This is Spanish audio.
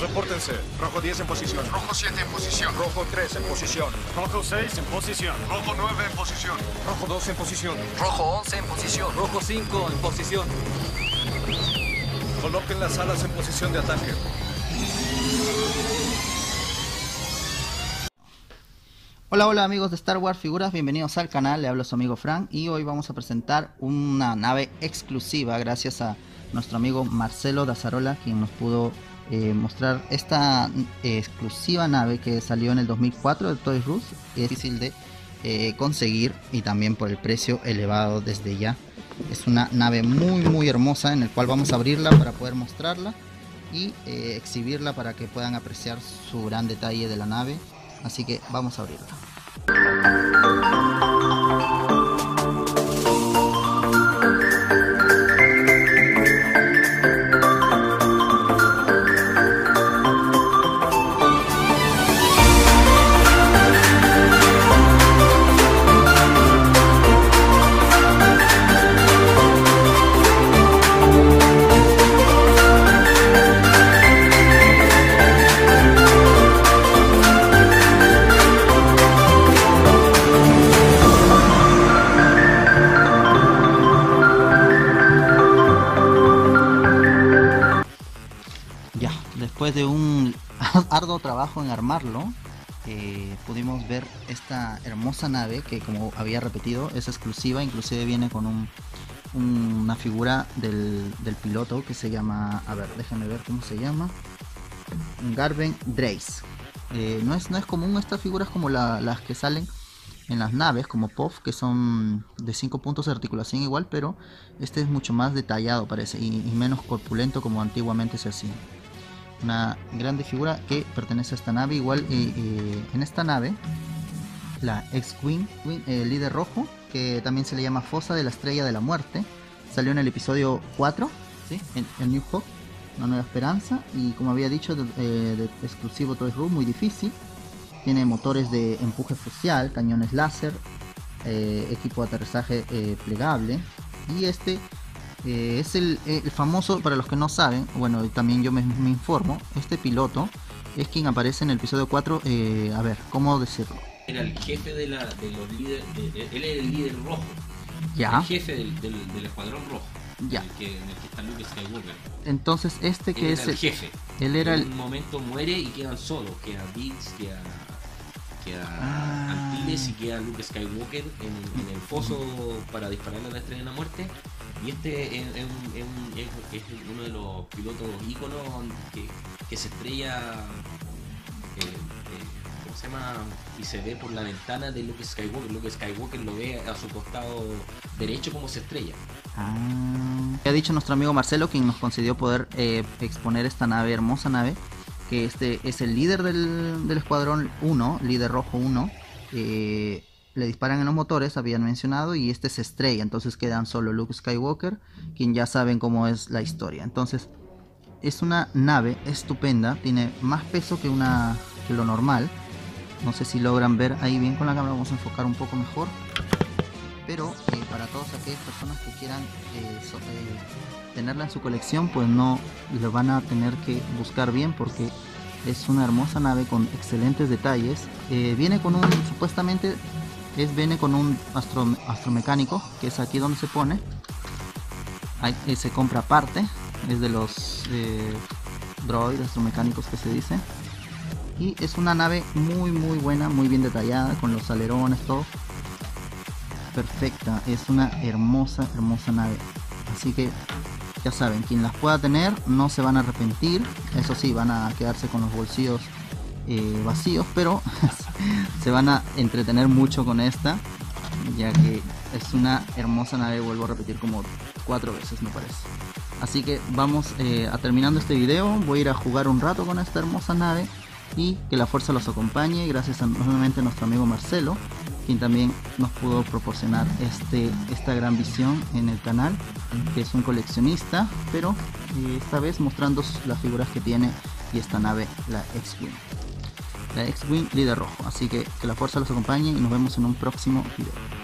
Rojo 10 en posición. Rojo 7 en posición. Rojo 3 en posición. Rojo 6 en posición. Rojo 9 en posición. Rojo 12 en posición. Rojo 11 en posición. Rojo 5 en posición. Coloquen las alas en posición de ataque. Hola, hola amigos de Star Wars Figuras, bienvenidos al canal, le hablo a su amigo Frank y hoy vamos a presentar una nave exclusiva gracias a nuestro amigo Marcelo Dazarola quien nos pudo eh, mostrar esta eh, exclusiva nave que salió en el 2004 de Toys R Us, es difícil de eh, conseguir y también por el precio elevado desde ya. Es una nave muy muy hermosa en el cual vamos a abrirla para poder mostrarla y exhibirla para que puedan apreciar su gran detalle de la nave Así que vamos a abrirla. Después de un arduo trabajo en armarlo, eh, pudimos ver esta hermosa nave que como había repetido es exclusiva, inclusive viene con un, una figura del, piloto que se llama, a ver, déjenme ver cómo se llama, Garben Drace. Eh, no, es, no es común estas figuras como las que salen en las naves como POF que son de 5 puntos de articulación igual pero este es mucho más detallado parece y, y menos corpulento como antiguamente se hacía una grande figura que pertenece a esta nave. Igual eh, eh, en esta nave, la X-Wing, el líder rojo, que también se le llama Fosa de la Estrella de la Muerte, salió en el episodio 4, ¿sí? en, New Hope, Una Nueva Esperanza, y como había dicho, de, eh, exclusivo Toy Room, muy difícil. Tiene motores de empuje facial, cañones láser, equipo de aterrizaje plegable, y este eh, es el, famoso, para los que no saben, bueno, también yo me, informo, este piloto es quien aparece en el episodio 4, eh, a ver, ¿cómo decirlo? Era el jefe de, la, de los líderes, él era el líder rojo, ya. el jefe del, del, escuadrón rojo. Ya. En el, que, en el que está Luke Skywalker. Entonces, este que es el, jefe. Él era en el. un momento muere y quedan solos. Queda Biggs, queda, queda ah. Antilles y queda Luke Skywalker en, en el foso para dispararle a la estrella de la muerte y este es, uno de los pilotos íconos que, se estrella, eh, eh, ¿cómo se llama? Y se ve por la ventana de Luke Skywalker. Luke Skywalker lo ve a su costado derecho como se estrella. Ah. Ha dicho nuestro amigo Marcelo, quien nos concedió poder eh, exponer esta nave, hermosa nave, que este es el líder del, del escuadrón 1, líder rojo 1. Eh, le disparan en los motores, habían mencionado, y este se estrella, entonces quedan solo Luke Skywalker, quien ya saben cómo es la historia. Entonces, es una nave estupenda, tiene más peso que, una, que lo normal. No sé si logran ver ahí bien con la cámara, vamos a enfocar un poco mejor. Pero eh, para todas aquellas personas que quieran eh, eh, tenerla en su colección, pues no lo van a tener que buscar bien porque es una hermosa nave con excelentes detalles. viene con un supuestamente es viene con un astro, astromecánico que es aquí donde se pone. Ahí, eh, se compra aparte es de los eh, droids astromecánicos que se dice. Y es una nave muy muy buena muy bien detallada con los alerones todo. Perfecta es una hermosa hermosa nave. Así que ya saben quien las pueda tener no se van a arrepentir. Eso sí van a quedarse con los bolsillos eh, vacíos, pero se van a entretener mucho con esta, ya que es una hermosa nave, vuelvo a repetir como cuatro veces me parece. Así que vamos eh, a terminando este video, voy a ir a jugar un rato con esta hermosa nave y que la fuerza los acompañe, gracias a nuevamente a nuestro amigo Marcelo, quien también nos pudo proporcionar este, esta gran visión en el canal, que es un coleccionista, pero eh, esta vez mostrando las figuras que tiene y esta nave, la X-Wing la X-Wing líder rojo. Así que que la fuerza los acompañe y nos vemos en un próximo video.